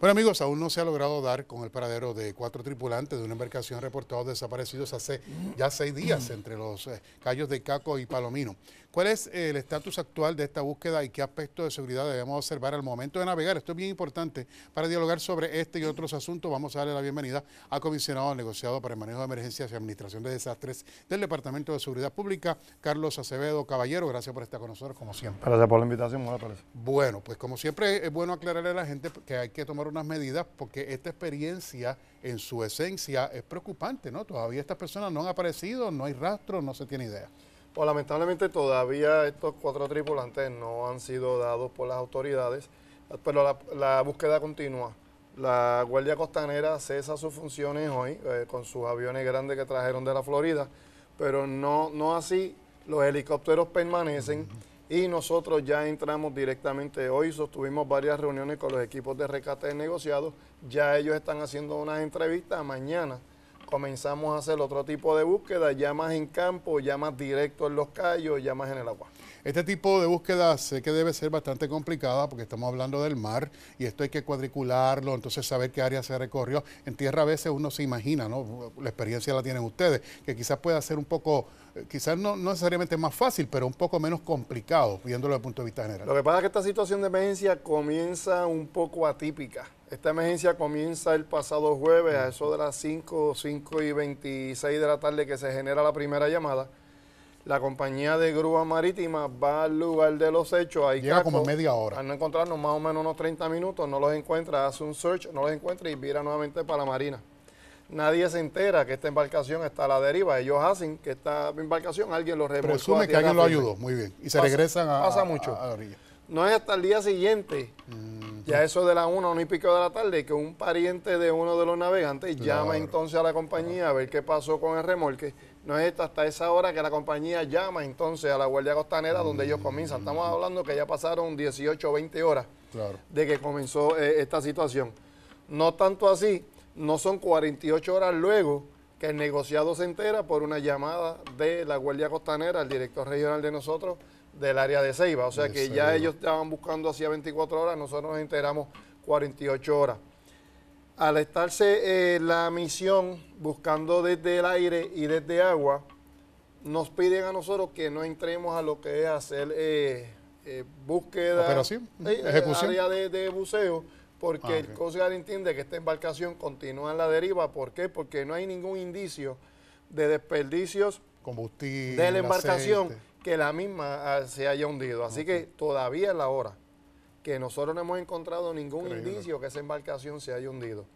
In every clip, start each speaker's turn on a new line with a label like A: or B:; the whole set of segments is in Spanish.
A: Bueno amigos, aún no se ha logrado dar con el paradero de cuatro tripulantes de una embarcación reportados desaparecidos hace ya seis días entre los eh, callos de Caco y Palomino. ¿Cuál es el estatus actual de esta búsqueda y qué aspectos de seguridad debemos observar al momento de navegar? Esto es bien importante para dialogar sobre este y otros asuntos. Vamos a darle la bienvenida al comisionado negociado para el manejo de emergencias y administración de desastres del Departamento de Seguridad Pública, Carlos Acevedo Caballero. Gracias por estar con nosotros, como siempre.
B: Gracias por la invitación, me parece.
A: Bueno, pues como siempre es bueno aclararle a la gente que hay que tomar unas medidas porque esta experiencia en su esencia es preocupante, ¿no? Todavía estas personas no han aparecido, no hay rastro, no se tiene idea.
B: Pues lamentablemente todavía estos cuatro tripulantes no han sido dados por las autoridades, pero la, búsqueda continúa. La Guardia Costanera cesa sus funciones hoy eh, con sus aviones grandes que trajeron de la Florida, pero no, no así los helicópteros permanecen y nosotros ya entramos directamente hoy, sostuvimos varias reuniones con los equipos de rescate negociados, ya ellos están haciendo unas entrevistas, mañana comenzamos a hacer otro tipo de búsqueda, ya más en campo, ya más directo en los callos, ya más en el agua.
A: Este tipo de búsqueda sé que debe ser bastante complicada porque estamos hablando del mar y esto hay que cuadricularlo, entonces saber qué área se recorrió. En tierra a veces uno se imagina, ¿no? La experiencia la tienen ustedes, que quizás pueda ser un poco, eh, quizás no, necesariamente más fácil, pero un poco menos complicado, viéndolo desde el punto de vista general.
B: Lo que pasa es que esta situación de emergencia comienza un poco atípica. Esta emergencia comienza el pasado jueves a eso de las 5, 5 y 26 de la tarde que se genera la primera llamada la compañía de grúa marítima va al lugar de los hechos.
A: Ahí Llega como media hora.
B: Al no encontrarnos más o menos unos 30 minutos, no los encuentra, hace un search, no los encuentra y vira nuevamente para la marina. Nadie se entera que esta embarcación está a la deriva. Ellos hacen que esta embarcación alguien lo remolcó.
A: Presume que alguien lo ayudó, muy bien. Y se regresan a,
B: pasa mucho. la orilla. No es hasta el día siguiente, ya eso de la una, una y pico de la tarde, que un pariente de uno de los navegantes llama entonces a la compañía a ver qué pasó con el remolque no es hasta esa hora que la compañía llama entonces a la Guardia Costanera donde ellos comienzan. Estamos hablando que ya pasaron 18 o 20 horas de que comenzó eh, esta situación. No tanto así, no son 48 horas luego que el negociado se entera por una llamada de la Guardia Costanera, el director regional de nosotros, del área de Ceiba. O sea que ya ellos estaban buscando hacía 24 horas, nosotros nos enteramos 48 horas. Al estarse eh, la misión buscando desde el aire y desde agua, nos piden a nosotros que no entremos a lo que es hacer eh, eh búsqueda,
A: operación, ejecución,
B: área de, buceo, porque ah, el Coast Guard entiende que esta embarcación continúa en la deriva. ¿Por qué? Porque no hay ningún indicio de desperdicios
A: combustible
B: de la embarcación que la misma ah, se haya hundido. Así que todavía es la hora que nosotros no hemos encontrado ningún indicio que esa embarcación se haya hundido.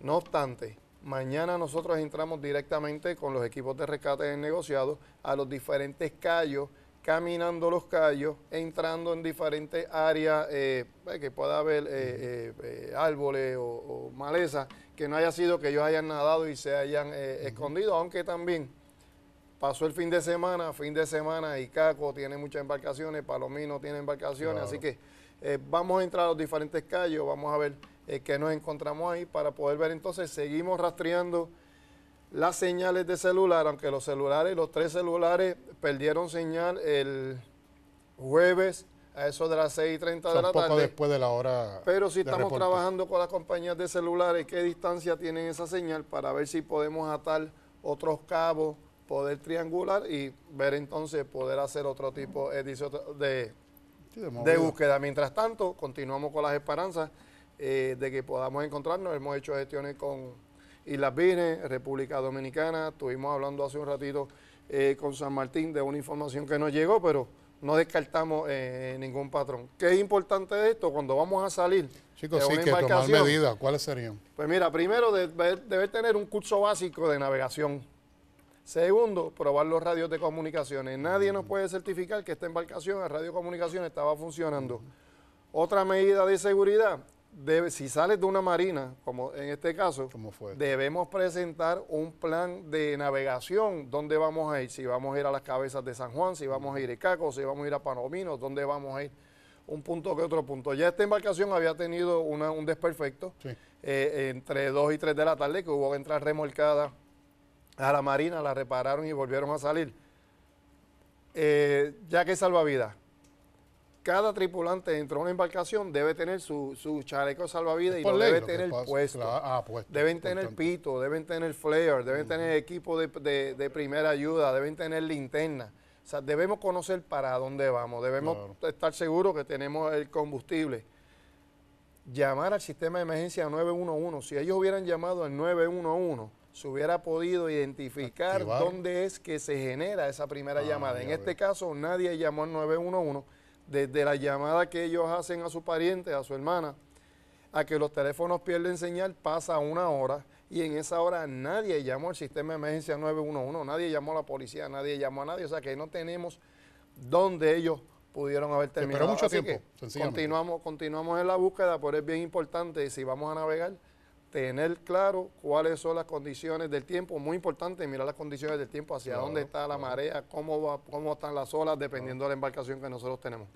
B: No obstante, mañana nosotros entramos directamente con los equipos de rescate en negociado a los diferentes callos, caminando los callos, entrando en diferentes áreas eh, eh, que pueda haber eh, árboles o, maleza, que no haya sido que ellos hayan nadado y se hayan escondido, aunque también pasó el fin de semana, fin de semana y Caco tiene muchas embarcaciones, Palomino tiene embarcaciones, así que eh, vamos a entrar a los diferentes callos, vamos a ver eh, qué nos encontramos ahí para poder ver entonces, seguimos rastreando las señales de celular, aunque los celulares, los tres celulares perdieron señal el jueves a eso de las 6 y 30 de la
A: poco después de la hora.
B: Pero sí estamos trabajando con las compañías de celulares, qué distancia tienen esa señal para ver si podemos atar otros cabos, poder triangular y ver entonces poder hacer otro tipo de de, búsqueda. Mientras tanto, continuamos con las esperanzas eh, de que podamos encontrarnos. Hemos hecho gestiones con Islas Vírgenes, República Dominicana. Estuvimos hablando hace un ratito eh, con San Martín de una información que nos llegó, pero no descartamos eh, ningún patrón. ¿Qué es importante de esto? Cuando vamos a salir
A: Chicos, sí, que tomar medidas. ¿Cuáles serían?
B: Pues mira, primero debe tener un curso básico de navegación Segundo, probar los radios de comunicaciones. Nadie nos puede certificar que esta embarcación, radio radiocomunicaciones, estaba funcionando. Otra medida de seguridad, debe, si sales de una marina, como en este caso, debemos presentar un plan de navegación, dónde vamos a ir, si vamos a ir a las cabezas de San Juan, si vamos a ir a Caco, si vamos a ir a Panomino, dónde vamos a ir, un punto que otro punto. Ya esta embarcación había tenido un desperfecto eh, entre 2 y 3 de la tarde, que hubo que entrar remolcada a la Marina, la repararon y volvieron a salir. Eh, ya que salvavidas, cada tripulante dentro de una embarcación debe tener su, su chaleco salvavidas y
A: Por
B: lo
A: ley,
B: debe
A: lo
B: tener
A: pasa,
B: puesto.
A: claro, ah, puesto,
B: Deben tener
A: importante.
B: pito, deben tener flare, deben tener equipo de, de- de primera ayuda, deben tener linterna. O sea, debemos conocer para dónde vamos, debemos
A: Claro.
B: estar seguros que tenemos el combustible. Llamar al sistema de emergencia 911. Si ellos hubieran llamado al 911, se hubiera podido identificar
A: Activar.
B: dónde es que se genera esa primera
A: Ah,
B: llamada. En este caso, nadie llamó al 911. Desde la llamada que ellos hacen a su pariente, a su hermana, a que los teléfonos pierden señal, pasa una hora y en esa hora nadie llamó al sistema de emergencia 911, nadie llamó a la policía, nadie llamó a nadie, o sea que no tenemos dónde ellos pudieron haber terminado.
A: mucho
B: Así
A: tiempo,
B: que continuamos, continuamos en la búsqueda, pero es bien importante si vamos a navegar, tener claro cuáles son las condiciones del tiempo, muy importante mirar las condiciones del tiempo, hacia
A: Claro,
B: dónde está la marea, cómo, va, cómo están las olas, dependiendo de la embarcación que nosotros tenemos.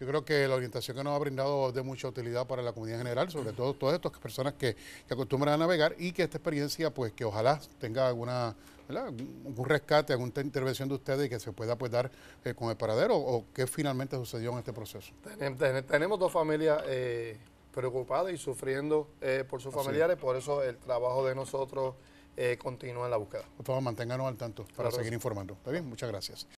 A: Yo creo que la orientación que nos ha brindado es de mucha utilidad para la comunidad en general, sobre todo todas estas personas que, que acostumbran a navegar y que esta experiencia, pues que ojalá tenga alguna, algún rescate, alguna intervención de ustedes y que se pueda pues dar eh, con el paradero o qué finalmente sucedió en este proceso.
B: Tenem- ten- Tenemos dos familias eh, preocupadas y sufriendo eh, por sus
A: Así es.
B: familiares, por eso el trabajo de nosotros eh, continúa en la búsqueda.
A: Por favor, manténganos al tanto para
B: Claro.
A: seguir informando. ¿Está bien? Muchas gracias.